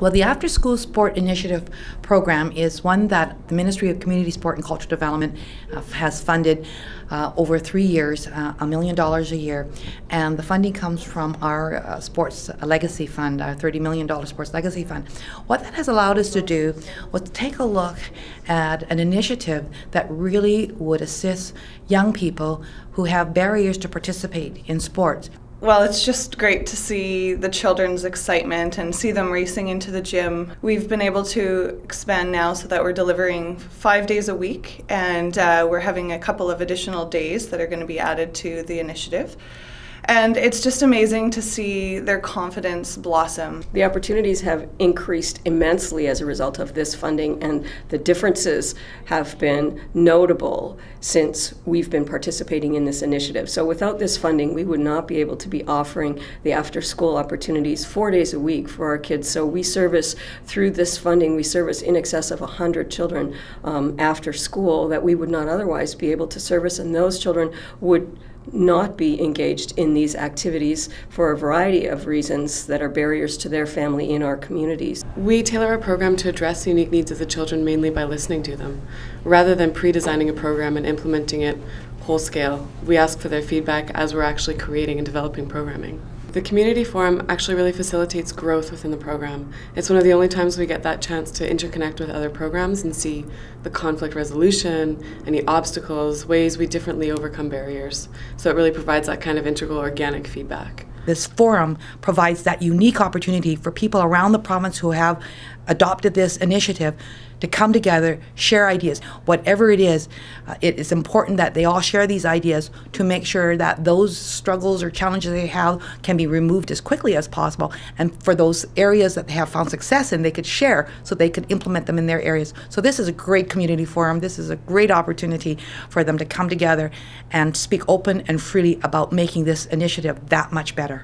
Well, the After School Sport Initiative program is one that the Ministry of Community Sport and Cultural Development uh, has funded uh, over three years, uh, a million dollars a year. And the funding comes from our uh, Sports Legacy Fund, our $30 million Sports Legacy Fund. What that has allowed us to do was take a look at an initiative that really would assist young people who have barriers to participate in sports. Well, it's just great to see the children's excitement and see them racing into the gym. We've been able to expand now so that we're delivering five days a week, and uh, we're having a couple of additional days that are going to be added to the initiative. And it's just amazing to see their confidence blossom. The opportunities have increased immensely as a result of this funding, and the differences have been notable since we've been participating in this initiative. So, without this funding, we would not be able to be offering the after school opportunities four days a week for our kids. So, we service through this funding, we service in excess of 100 children um, after school that we would not otherwise be able to service, and those children would not be engaged in these activities for a variety of reasons that are barriers to their family in our communities. We tailor our program to address the unique needs of the children mainly by listening to them. Rather than pre designing a program and implementing it whole scale, we ask for their feedback as we're actually creating and developing programming. The community forum actually really facilitates growth within the program. It's one of the only times we get that chance to interconnect with other programs and see the conflict resolution, any obstacles, ways we differently overcome barriers. So it really provides that kind of integral organic feedback. This forum provides that unique opportunity for people around the province who have adopted this initiative to come together, share ideas. Whatever it is, uh, it is important that they all share these ideas to make sure that those struggles or challenges they have can be removed as quickly as possible. And for those areas that they have found success in, they could share so they could implement them in their areas. So this is a great community forum. This is a great opportunity for them to come together and speak open and freely about making this initiative that much better.